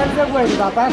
fuerza, güey, papá.